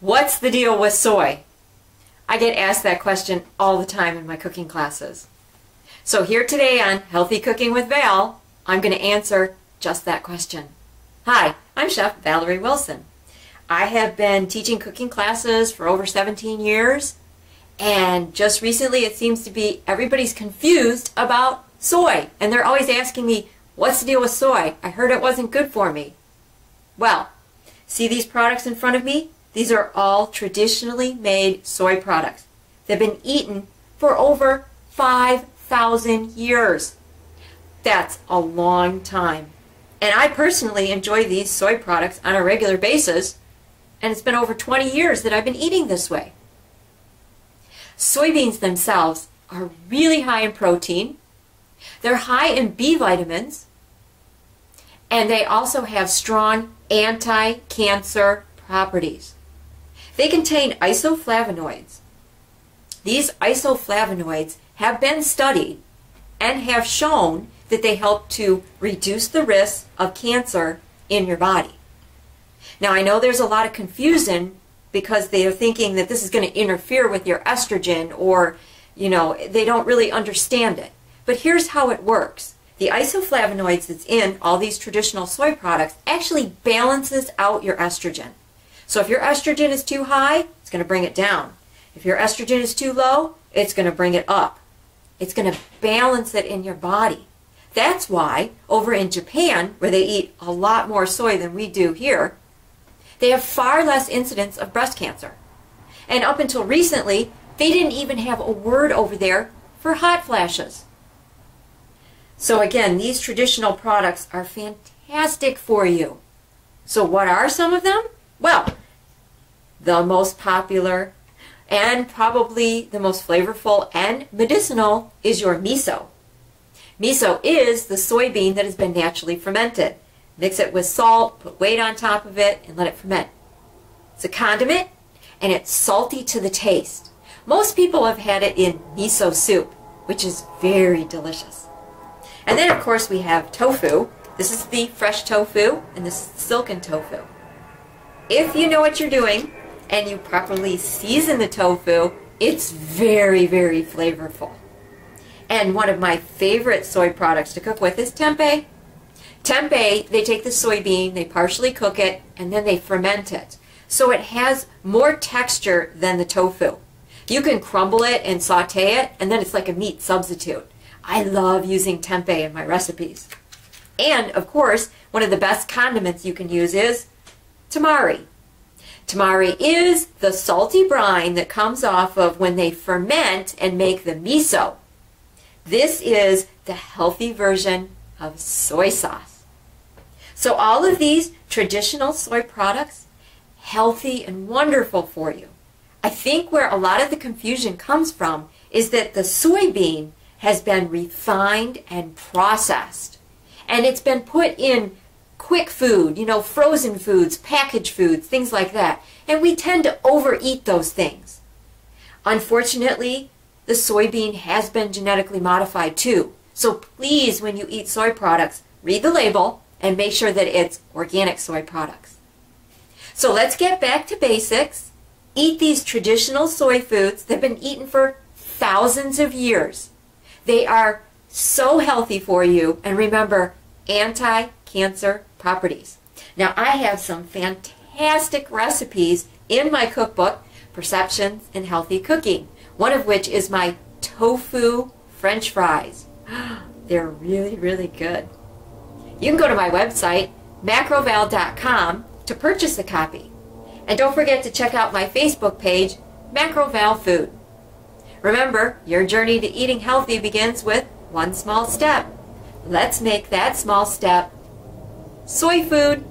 What's the deal with soy? I get asked that question all the time in my cooking classes. So here today on Healthy Cooking with Val, I'm going to answer just that question. Hi, I'm Chef Valerie Wilson. I have been teaching cooking classes for over 17 years, and just recently it seems to be everybody's confused about soy, and they're always asking me, what's the deal with soy? I heard it wasn't good for me. Well, see these products in front of me? These are all traditionally made soy products. They've been eaten for over 5,000 years. That's a long time. And I personally enjoy these soy products on a regular basis, and it's been over 20 years that I've been eating this way. Soybeans themselves are really high in protein, they're high in B vitamins, and they also have strong anti-cancer properties. They contain isoflavonoids. These isoflavonoids have been studied and have shown that they help to reduce the risk of cancer in your body. Now, I know there's a lot of confusion because they are thinking that this is going to interfere with your estrogen or, you know, they don't really understand it. But here's how it works. The isoflavonoids that's in all these traditional soy products actually balances out your estrogen. So if your estrogen is too high, it's going to bring it down. If your estrogen is too low, it's going to bring it up. It's going to balance it in your body. That's why over in Japan, where they eat a lot more soy than we do here, they have far less incidence of breast cancer. And up until recently, they didn't even have a word over there for hot flashes. So again, these traditional products are fantastic for you. So what are some of them? Well, the most popular and probably the most flavorful and medicinal is your miso. Miso is the soybean that has been naturally fermented. Mix it with salt, put weight on top of it, and let it ferment. It's a condiment, and it's salty to the taste. Most people have had it in miso soup, which is very delicious. And then, of course, we have tofu. This is the fresh tofu, and this is the silken tofu. If you know what you're doing and you properly season the tofu, it's very, very flavorful. And one of my favorite soy products to cook with is tempeh. Tempeh, they take the soybean, they partially cook it, and then they ferment it. So it has more texture than the tofu. You can crumble it and saute it, and then it's like a meat substitute. I love using tempeh in my recipes. And, of course, one of the best condiments you can use is tamari. Tamari is the salty brine that comes off of when they ferment and make the miso. This is the healthy version of soy sauce. So all of these traditional soy products, healthy and wonderful for you. I think where a lot of the confusion comes from is that the soybean has been refined and processed. And it's been put in quick food, you know, frozen foods, packaged foods, things like that. And we tend to overeat those things. Unfortunately, the soybean has been genetically modified too. So please, when you eat soy products, read the label and make sure that it's organic soy products. So let's get back to basics. Eat these traditional soy foods. They've been eaten for thousands of years. They are so healthy for you. And remember, anti-cancer properties. Now I have some fantastic recipes in my cookbook, Perceptions in Healthy Cooking, one of which is my tofu french fries. They're really, really good. You can go to my website, macroval.com, to purchase a copy. And don't forget to check out my Facebook page, Macroval Food. Remember, your journey to eating healthy begins with one small step. Let's make that small step soy food